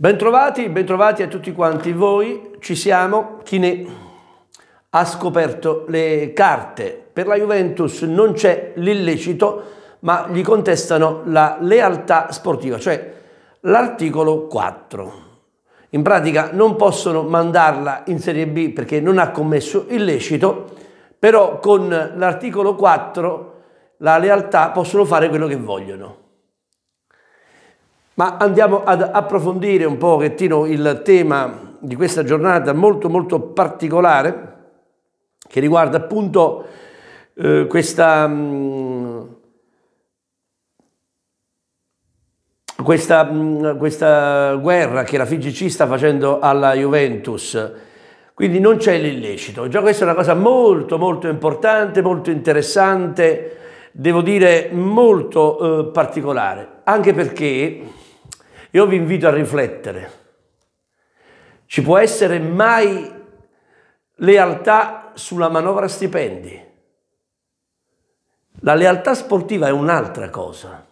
Bentrovati, bentrovati a tutti quanti voi, ci siamo, chi ne ha scoperto le carte. Per la Juventus non c'è l'illecito, ma gli contestano la lealtà sportiva, cioè l'articolo 4. In pratica non possono mandarla in Serie B perché non ha commesso illecito, però con l'articolo 4 la lealtà possono fare quello che vogliono. Ma andiamo ad approfondire un pochettino il tema di questa giornata molto molto particolare che riguarda appunto eh, questa, mh, mm, questa, mh, mm, questa guerra che la FIGC sta facendo alla Juventus. Quindi non c'è l'illecito. Già questa è una cosa molto molto importante, molto interessante, devo dire molto eh, particolare, anche perché io vi invito a riflettere. Ci può essere mai lealtà sulla manovra stipendi? La lealtà sportiva è un'altra cosa.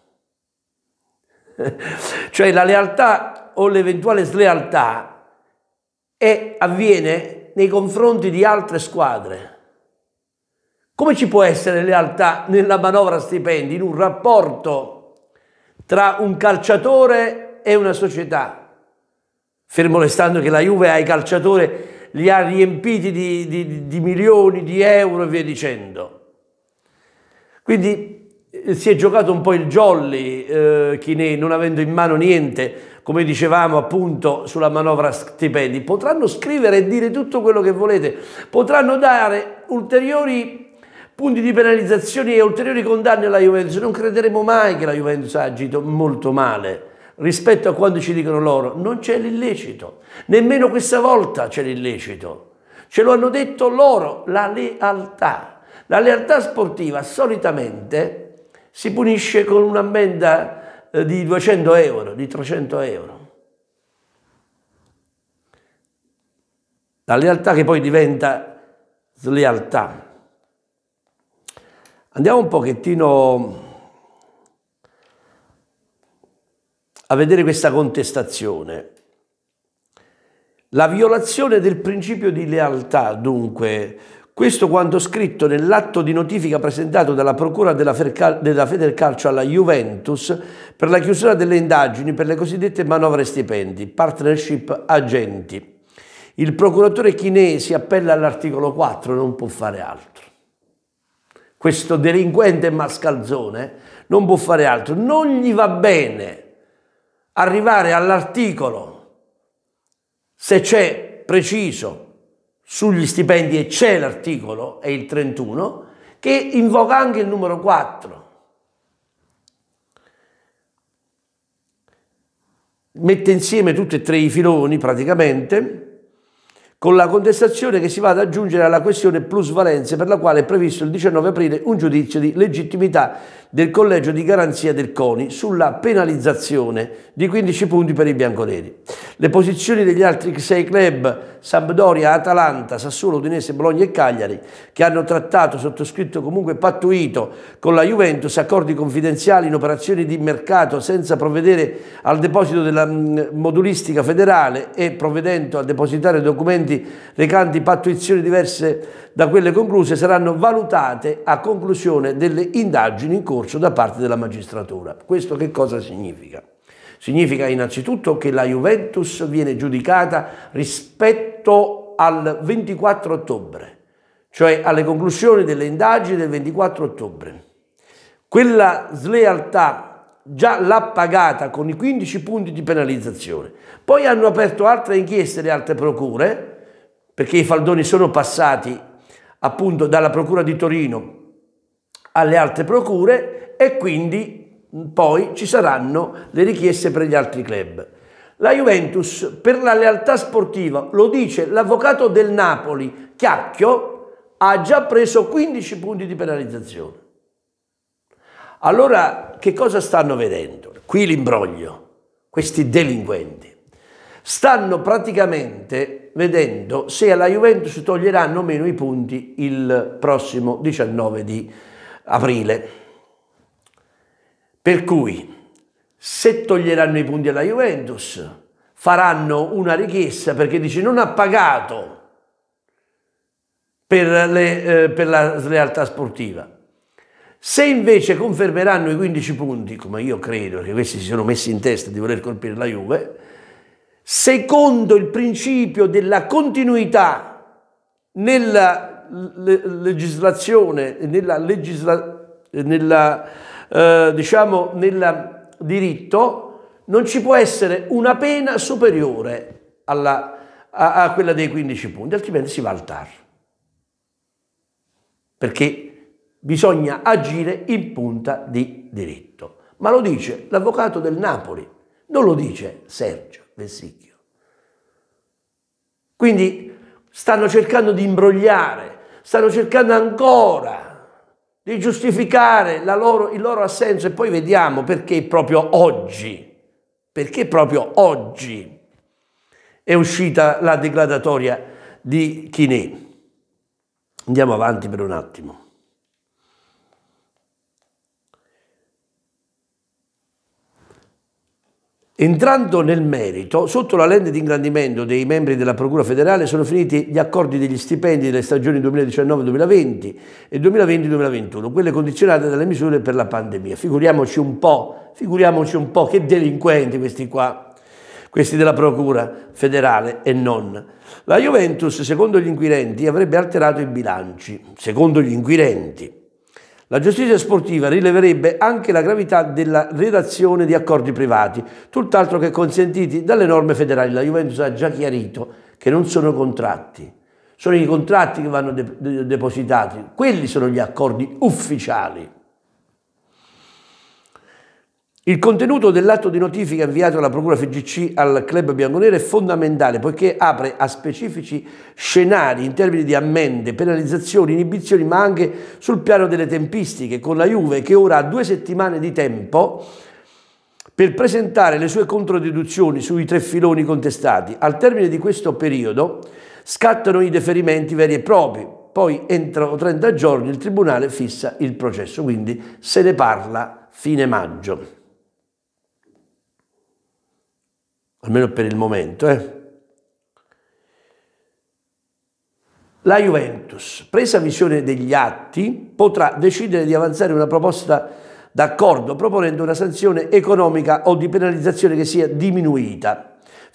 cioè la lealtà o l'eventuale slealtà è, avviene nei confronti di altre squadre. Come ci può essere lealtà nella manovra stipendi, in un rapporto tra un calciatore è una società. Fermo restando che la Juve ai calciatori li ha riempiti di, di, di milioni di euro e via dicendo. Quindi eh, si è giocato un po' il jolly, eh, non avendo in mano niente, come dicevamo appunto sulla manovra stipendi. Potranno scrivere e dire tutto quello che volete, potranno dare ulteriori punti di penalizzazione e ulteriori condanne alla Juventus. Non crederemo mai che la Juventus ha agito molto male rispetto a quando ci dicono loro, non c'è l'illecito, nemmeno questa volta c'è l'illecito. Ce lo hanno detto loro, la lealtà. La lealtà sportiva solitamente si punisce con un'ammenda eh, di 200 euro, di 300 euro. La lealtà che poi diventa slealtà. Andiamo un pochettino a vedere questa contestazione. La violazione del principio di lealtà, dunque, questo quanto scritto nell'atto di notifica presentato dalla Procura della, Federcalcio alla Juventus per la chiusura delle indagini per le cosiddette manovre stipendi, partnership agenti. Il procuratore chinese appella all'articolo 4, non può fare altro. Questo delinquente mascalzone non può fare altro, non gli va bene arrivare all'articolo, se c'è preciso sugli stipendi e c'è l'articolo, è il 31, che invoca anche il numero 4. Mette insieme tutti e tre i filoni praticamente con la contestazione che si va ad aggiungere alla questione plusvalenze per la quale è previsto il 19 aprile un giudizio di legittimità del collegio di garanzia del CONI sulla penalizzazione di 15 punti per i bianconeri. Le posizioni degli altri sei club, Sampdoria, Atalanta, Sassuolo, Udinese, Bologna e Cagliari, che hanno trattato, sottoscritto comunque pattuito con la Juventus accordi confidenziali in operazioni di mercato senza provvedere al deposito della mm, modulistica federale e provvedendo a depositare documenti recanti pattuizioni diverse da quelle concluse, saranno valutate a conclusione delle indagini in corso da parte della magistratura. Questo che cosa significa? Significa innanzitutto che la Juventus viene giudicata rispetto al 24 ottobre, cioè alle conclusioni delle indagini del 24 ottobre. Quella slealtà già l'ha pagata con i 15 punti di penalizzazione. Poi hanno aperto altre inchieste le altre procure, perché i faldoni sono passati appunto dalla procura di Torino alle altre procure e quindi poi ci saranno le richieste per gli altri club. La Juventus per la lealtà sportiva, lo dice l'avvocato del Napoli, Chiacchio, ha già preso 15 punti di penalizzazione. Allora che cosa stanno vedendo? Qui l'imbroglio, questi delinquenti. Stanno praticamente vedendo se alla Juventus toglieranno o meno i punti il prossimo 19 di aprile. Per cui, se toglieranno i punti alla Juventus, faranno una richiesta perché dice non ha pagato per, le, eh, per la realtà sportiva. Se invece confermeranno i 15 punti, come io credo, che questi si sono messi in testa di voler colpire la Juve, secondo il principio della continuità nella legislazione, nella, legisla, nella eh, diciamo, nel diritto, non ci può essere una pena superiore alla, a, a quella dei 15 punti, altrimenti si va al TAR. Perché bisogna agire in punta di diritto. Ma lo dice l'avvocato del Napoli, non lo dice Sergio Vessicchio. Quindi stanno cercando di imbrogliare, stanno cercando ancora di giustificare loro, il loro assenso e poi vediamo perché proprio oggi, perché proprio oggi è uscita la declaratoria di Chinè. Andiamo avanti per un attimo. Entrando nel merito, sotto la lente di ingrandimento dei membri della Procura federale sono finiti gli accordi degli stipendi delle stagioni 2019-2020 e 2020-2021, quelle condizionate dalle misure per la pandemia. Figuriamoci un po', figuriamoci un po' che delinquenti questi qua, questi della Procura federale e non. La Juventus, secondo gli inquirenti, avrebbe alterato i bilanci, secondo gli inquirenti. La giustizia sportiva rileverebbe anche la gravità della redazione di accordi privati, tutt'altro che consentiti dalle norme federali. La Juventus ha già chiarito che non sono contratti, sono i contratti che vanno de depositati, quelli sono gli accordi ufficiali. Il contenuto dell'atto di notifica inviato dalla Procura FGC al club bianconero è fondamentale poiché apre a specifici scenari in termini di ammende, penalizzazioni, inibizioni, ma anche sul piano delle tempistiche, con la Juve che ora ha due settimane di tempo per presentare le sue controdeduzioni sui tre filoni contestati. Al termine di questo periodo scattano i deferimenti veri e propri, poi entro 30 giorni il Tribunale fissa il processo, quindi se ne parla fine maggio. Almeno per il momento. Eh. La Juventus, presa visione degli atti, potrà decidere di avanzare una proposta d'accordo proponendo una sanzione economica o di penalizzazione che sia diminuita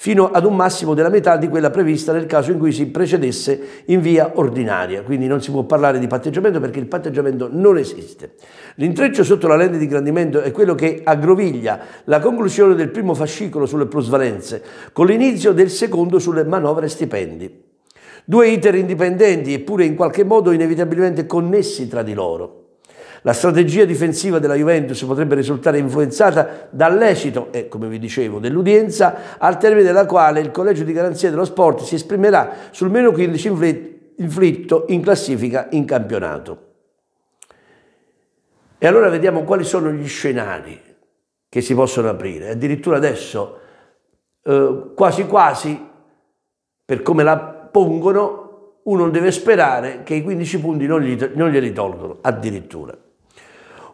fino ad un massimo della metà di quella prevista nel caso in cui si precedesse in via ordinaria. Quindi non si può parlare di patteggiamento perché il patteggiamento non esiste. L'intreccio sotto la lente di ingrandimento è quello che aggroviglia la conclusione del primo fascicolo sulle plusvalenze con l'inizio del secondo sulle manovre stipendi. Due iter indipendenti eppure in qualche modo inevitabilmente connessi tra di loro. La strategia difensiva della Juventus potrebbe risultare influenzata dall'esito, e come vi dicevo, dell'udienza, al termine della quale il Collegio di Garanzia dello Sport si esprimerà sul meno 15 inflitto in classifica in campionato. E allora vediamo quali sono gli scenari che si possono aprire. Addirittura adesso, eh, quasi quasi, per come la pongono, uno deve sperare che i 15 punti non, non glieli tolgono, addirittura.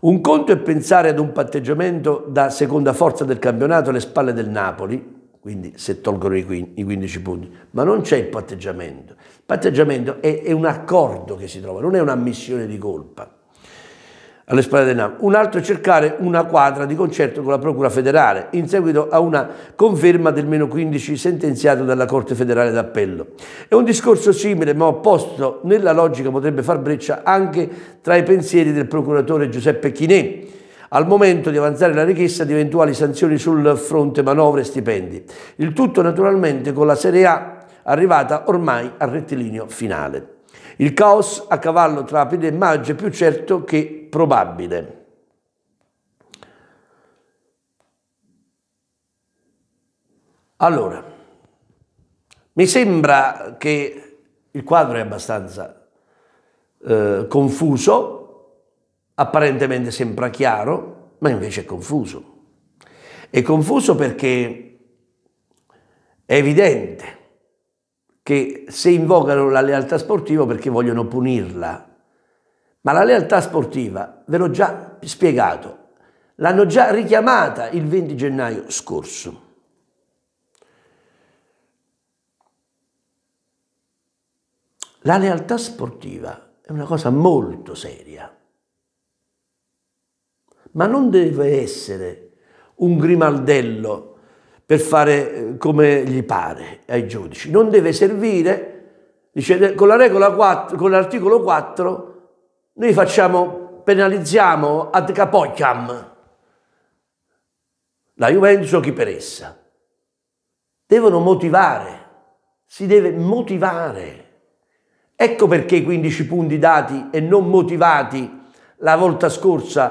Un conto è pensare ad un patteggiamento da seconda forza del campionato alle spalle del Napoli, quindi se tolgono i 15 punti, ma non c'è il patteggiamento. Il patteggiamento è, è un accordo che si trova, non è un'ammissione di colpa alle spalle del NAM. Un altro è cercare una quadra di concerto con la Procura federale in seguito a una conferma del meno 15 sentenziato dalla Corte federale d'appello. È un discorso simile ma opposto nella logica potrebbe far breccia anche tra i pensieri del procuratore Giuseppe Chinè al momento di avanzare la richiesta di eventuali sanzioni sul fronte manovre e stipendi. Il tutto naturalmente con la Serie A arrivata ormai al rettilineo finale. Il caos a cavallo tra aprile e maggio è più certo che probabile. Allora, mi sembra che il quadro è abbastanza eh, confuso, apparentemente sembra chiaro, ma invece è confuso. È confuso perché è evidente che se invocano la lealtà sportiva perché vogliono punirla. Ma la lealtà sportiva, ve l'ho già spiegato, l'hanno già richiamata il 20 gennaio scorso. La lealtà sportiva è una cosa molto seria, ma non deve essere un grimaldello per fare eh, come gli pare ai giudici, non deve servire, dice, con la regola 4, con l'articolo 4, noi facciamo, penalizziamo ad capociam la Juventus o chi per essa. Devono motivare, si deve motivare. Ecco perché i 15 punti dati e non motivati la volta scorsa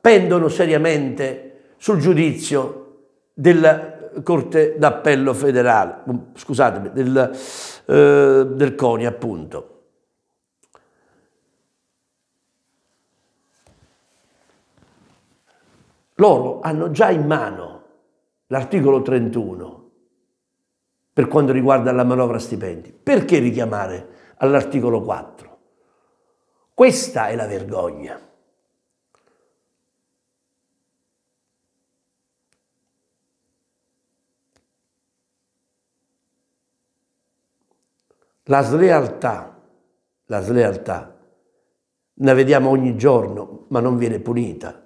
pendono seriamente sul giudizio della Corte d'Appello federale, scusatemi, del, eh, del CONI appunto. Loro hanno già in mano l'articolo 31 per quanto riguarda la manovra stipendi. Perché richiamare all'articolo 4. Questa è la vergogna. La slealtà, la slealtà, la vediamo ogni giorno, ma non viene punita.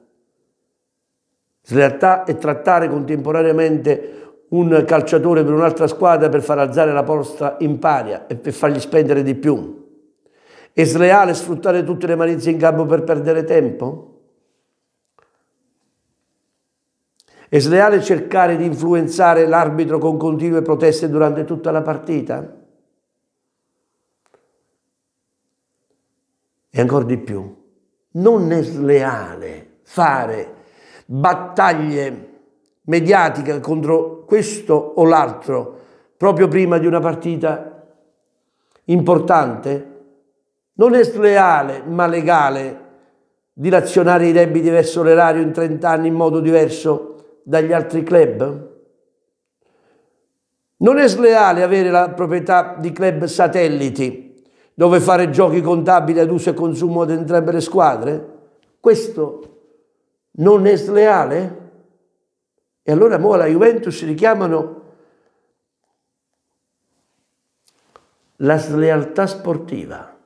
Slealtà è trattare contemporaneamente un calciatore per un'altra squadra per far alzare la posta in paria e per fargli spendere di più? È sleale sfruttare tutte le malizie in campo per perdere tempo? È sleale cercare di influenzare l'arbitro con continue proteste durante tutta la partita? E ancora di più, non è sleale fare battaglie mediatiche contro questo o l'altro proprio prima di una partita importante? Non è sleale ma legale dilazionare i debiti verso l'erario in 30 anni in modo diverso dagli altri club? Non è sleale avere la proprietà di club satelliti dove fare giochi contabili ad uso e consumo ad entrambe le squadre? Questo non è sleale? E allora mo la Juventus richiamano la slealtà sportiva,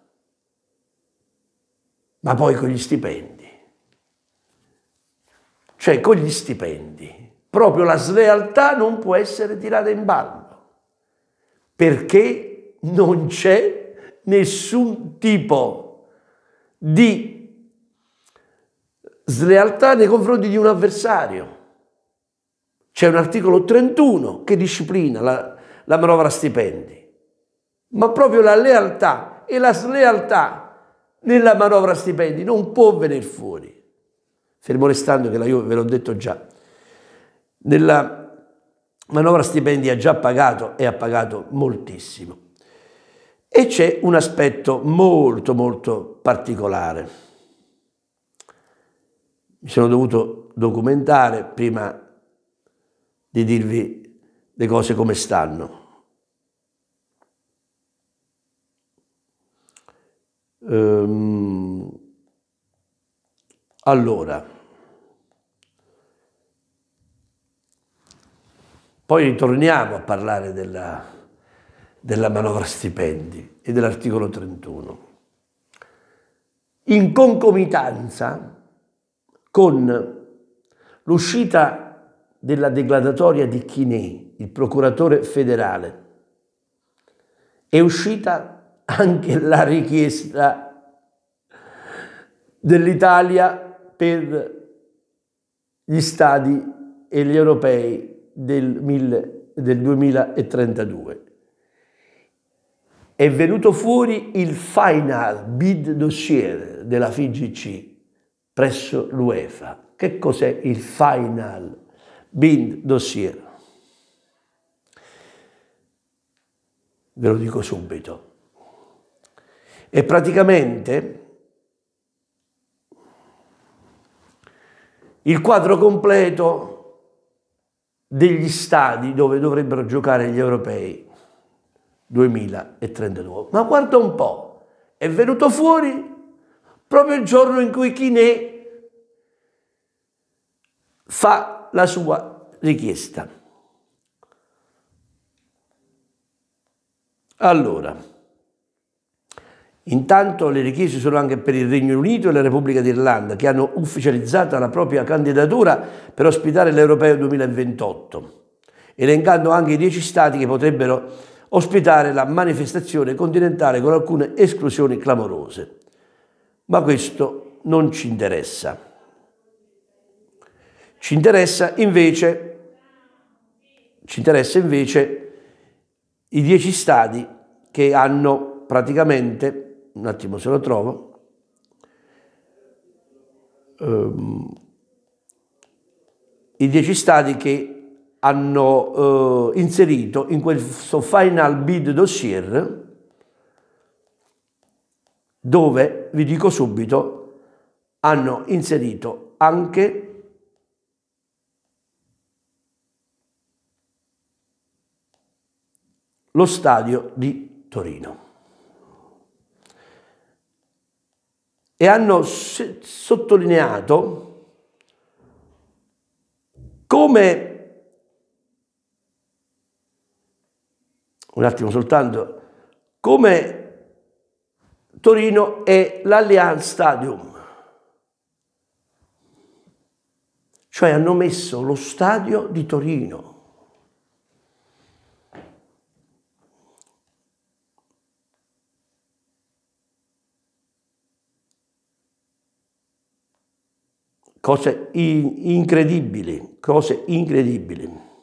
ma poi con gli stipendi. Cioè con gli stipendi. Proprio la slealtà non può essere tirata in ballo, perché non c'è nessun tipo di slealtà nei confronti di un avversario. C'è un articolo 31 che disciplina la, la manovra stipendi, ma proprio la lealtà e la slealtà nella manovra stipendi non può venire fuori. Fermo restando che la Juve, ve l'ho detto già, nella manovra stipendi ha già pagato e ha pagato moltissimo. E c'è un aspetto molto molto particolare. Mi sono dovuto documentare prima di dirvi le cose come stanno. Ehm, allora, poi ritorniamo a parlare della, della manovra stipendi e dell'articolo 31. In concomitanza con l'uscita della declaratoria di Chinè, il procuratore federale, è uscita anche la richiesta dell'Italia per gli stadi e gli europei del 2032. È venuto fuori il final bid dossier della FIGC presso l'UEFA. Che cos'è il final Bind dossier. Ve lo dico subito. E praticamente il quadro completo degli stadi dove dovrebbero giocare gli europei 2032. Ma guarda un po', è venuto fuori proprio il giorno in cui Chinè fa la sua richiesta. Allora, Intanto le richieste sono anche per il Regno Unito e la Repubblica d'Irlanda, che hanno ufficializzato la propria candidatura per ospitare l'Europeo 2028, elencando anche i dieci stati che potrebbero ospitare la manifestazione continentale con alcune esclusioni clamorose. Ma questo non ci interessa. Ci interessa invece, ci interessa invece i dieci stati che hanno praticamente un attimo se lo trovo, um, i dieci stati che hanno uh, inserito in questo final bid dossier dove, vi dico subito, hanno inserito anche lo stadio di Torino. e hanno sottolineato come un attimo soltanto. Come Torino è l'Allianz Stadium. Cioè hanno messo lo stadio di Torino. Cose incredibili, cose incredibili.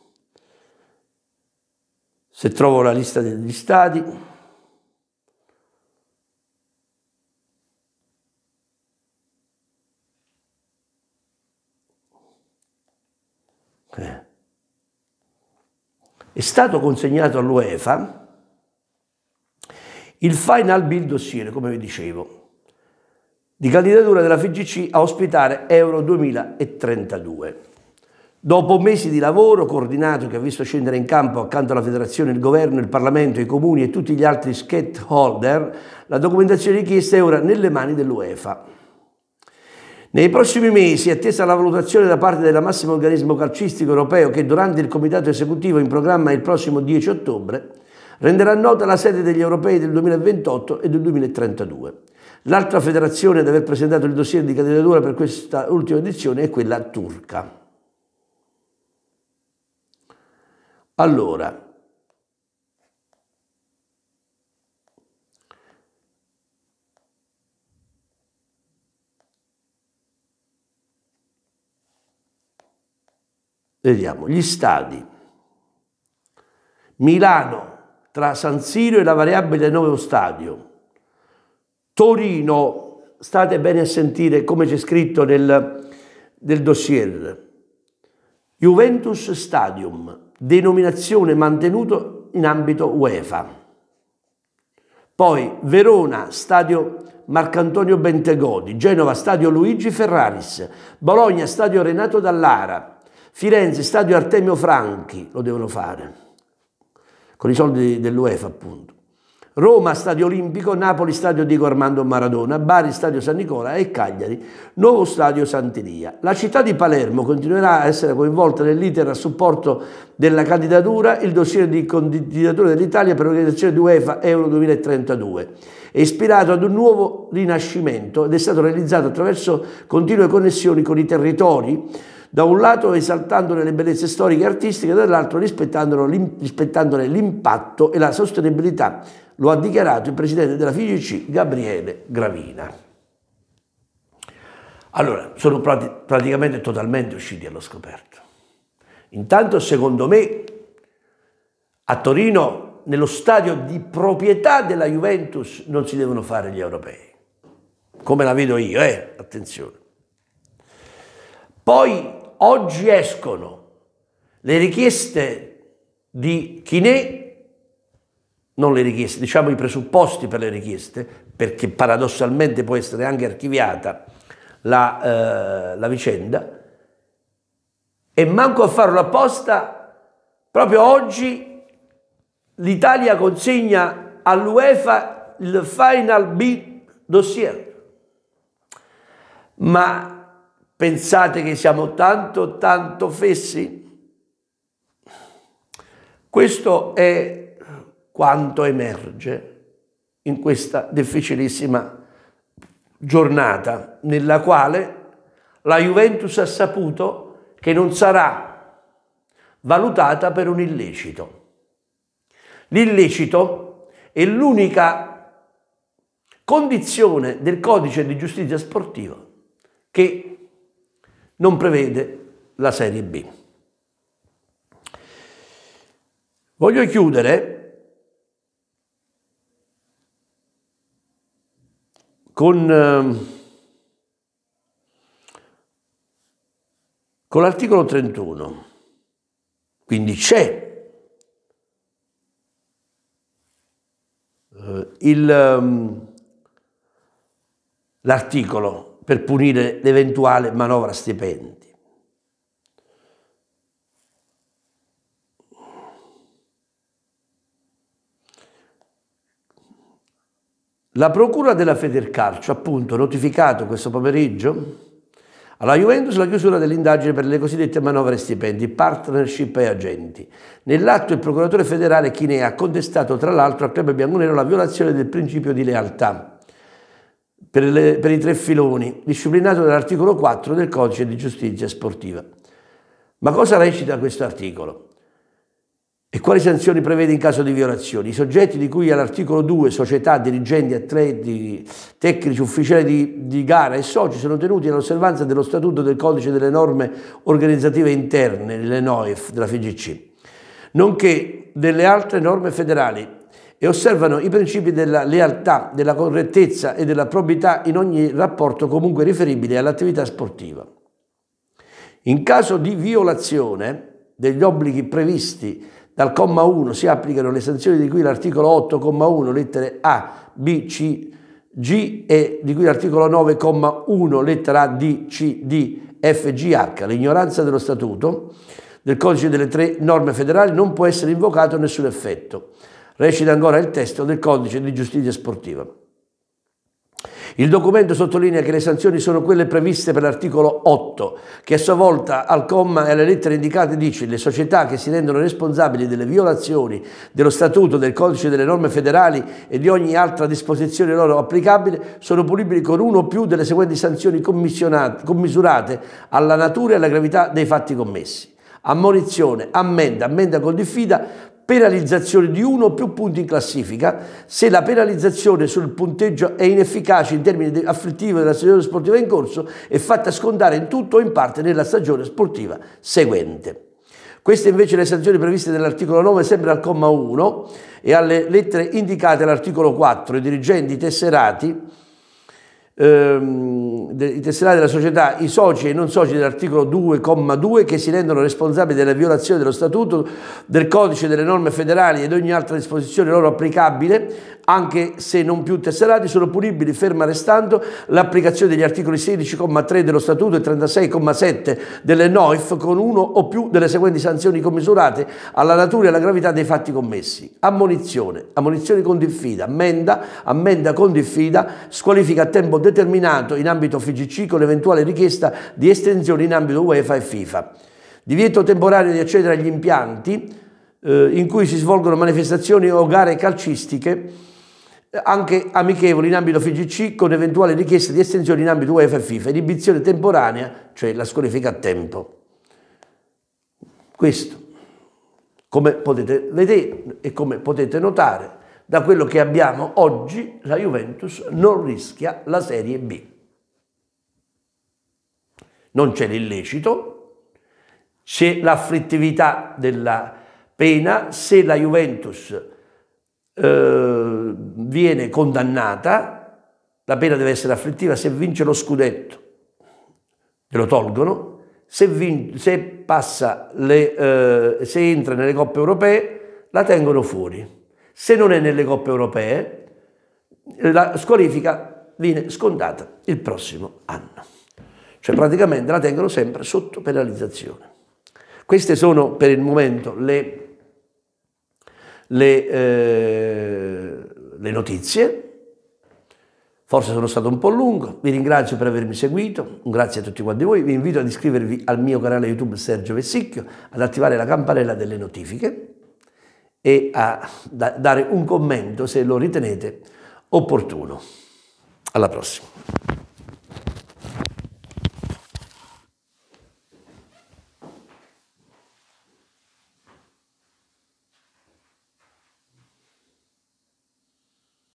Se trovo la lista degli stati, eh. è stato consegnato all'UEFA il final bill dossier, come vi dicevo, di candidatura della FIGC a ospitare Euro 2032. Dopo mesi di lavoro coordinato che ha visto scendere in campo accanto alla federazione il governo, il Parlamento, i comuni e tutti gli altri stakeholder, la documentazione richiesta è ora nelle mani dell'UEFA. Nei prossimi mesi, attesa la valutazione da parte del massimo organismo calcistico europeo che durante il comitato esecutivo in programma il prossimo 10 ottobre, renderà nota la sede degli europei del 2028 e del 2032. L'altra federazione ad aver presentato il dossier di candidatura per questa ultima edizione è quella turca. Allora, vediamo, gli stadi. Milano tra San Siro e la variabile nuovo stadio, Torino, state bene a sentire come c'è scritto nel, nel dossier, Juventus Stadium, denominazione mantenuto in ambito UEFA. Poi Verona, stadio Marcantonio Bentegodi, Genova, stadio Luigi Ferraris, Bologna, stadio Renato Dallara, Firenze, stadio Artemio Franchi, lo devono fare, con i soldi dell'UEFA appunto. Roma, Stadio Olimpico, Napoli, Stadio Diego Armando Maradona, Bari, Stadio San Nicola e Cagliari, nuovo Stadio Sant'Elia. La città di Palermo continuerà a essere coinvolta nell'iter a supporto della candidatura, il dossier di candidatura dell'Italia per l'organizzazione UEFA Euro 2032. È ispirato ad un nuovo rinascimento ed è stato realizzato attraverso continue connessioni con i territori, da un lato esaltandone le bellezze storiche e artistiche, dall'altro rispettandone l'impatto e la sostenibilità lo ha dichiarato il presidente della FIGC Gabriele Gravina. Allora, sono praticamente totalmente usciti allo scoperto. Intanto, secondo me, a Torino, nello stadio di proprietà della Juventus, non si devono fare gli europei. Come la vedo io, eh? Attenzione. Poi, oggi escono le richieste di Chinè non le richieste, diciamo i presupposti per le richieste, perché paradossalmente può essere anche archiviata la, eh, la vicenda, e manco a farlo apposta, proprio oggi l'Italia consegna all'UEFA il Final B dossier. Ma pensate che siamo tanto, tanto fessi? Questo è quanto emerge in questa difficilissima giornata nella quale la Juventus ha saputo che non sarà valutata per un illecito. L'illecito è l'unica condizione del codice di giustizia sportiva che non prevede la Serie B. Voglio chiudere con, ehm, con l'articolo 31. Quindi c'è eh, ehm, l'articolo per punire l'eventuale manovra stipendi. La Procura della Federcalcio appunto notificato questo pomeriggio alla Juventus la chiusura dell'indagine per le cosiddette manovre stipendi, partnership e agenti. Nell'atto il procuratore federale Chinea ha contestato tra l'altro al club bianconero la violazione del principio di lealtà per, le, per i tre filoni, disciplinato dall'articolo 4 del codice di giustizia sportiva. Ma cosa recita questo articolo? E quali sanzioni prevede in caso di violazioni? I soggetti di cui all'articolo 2, società, dirigenti, atleti, tecnici, ufficiali di, di, gara e soci sono tenuti all'osservanza dello statuto del codice delle norme organizzative interne, le NOIF della FIGC, nonché delle altre norme federali e osservano i principi della lealtà, della correttezza e della probità in ogni rapporto comunque riferibile all'attività sportiva. In caso di violazione degli obblighi previsti dal comma 1 si applicano le sanzioni di cui l'articolo 8, comma 1, lettere A, B, C, G e di cui l'articolo 9, comma 1, lettera A, D, C, D, F, G, H. L'ignoranza dello statuto del codice delle tre norme federali non può essere invocato a nessun effetto. Recita ancora il testo del codice di giustizia sportiva. Il documento sottolinea che le sanzioni sono quelle previste per l'articolo 8, che a sua volta al comma e alle lettere indicate dice le società che si rendono responsabili delle violazioni dello statuto, del codice delle norme federali e di ogni altra disposizione loro applicabile sono punibili con uno o più delle seguenti sanzioni commisurate alla natura e alla gravità dei fatti commessi. Ammonizione, ammenda, ammenda con diffida, penalizzazione di uno o più punti in classifica, se la penalizzazione sul punteggio è inefficace in termini afflittivi della stagione sportiva in corso, è fatta scontare in tutto o in parte nella stagione sportiva seguente. Queste invece le sanzioni previste nell'articolo 9 sempre al comma 1 e alle lettere indicate all'articolo 4, i dirigenti tesserati ehm, i tesserati della società, i soci e i non soci dell'articolo 2,2 che si rendono responsabili delle violazioni dello statuto, del codice delle norme federali ed ogni altra disposizione loro applicabile, anche se non più tesserati, sono punibili ferma restando l'applicazione degli articoli 16,3 dello statuto e 36,7 delle NOIF con uno o più delle seguenti sanzioni commisurate alla natura e alla gravità dei fatti commessi. Ammonizione, ammonizione con diffida, ammenda, ammenda con diffida, squalifica a tempo determinato in ambito FIGC con eventuale richiesta di estensione in ambito UEFA e FIFA. Divieto temporaneo di accedere agli impianti eh, in cui si svolgono manifestazioni o gare calcistiche anche amichevoli in ambito FIGC con eventuale richiesta di estensione in ambito UEFA e FIFA, inibizione temporanea, cioè la squalifica a tempo. Questo, come potete vedere e come potete notare, da quello che abbiamo oggi, la Juventus non rischia la Serie B. Non c'è l'illecito, c'è l'afflittività della pena, se la Juventus eh, viene condannata, la pena deve essere afflittiva, se vince lo scudetto glielo tolgono, se, vince, se, le, eh, se entra nelle coppe europee la tengono fuori. Se non è nelle coppe europee, la squalifica viene scontata il prossimo anno. Cioè praticamente la tengono sempre sotto penalizzazione. Queste sono per il momento le, le, eh, le notizie. Forse sono stato un po' lungo, vi ringrazio per avermi seguito, un grazie a tutti quanti voi, vi invito ad iscrivervi al mio canale YouTube Sergio Vessicchio, ad attivare la campanella delle notifiche e a dare un commento se lo ritenete opportuno. Alla prossima.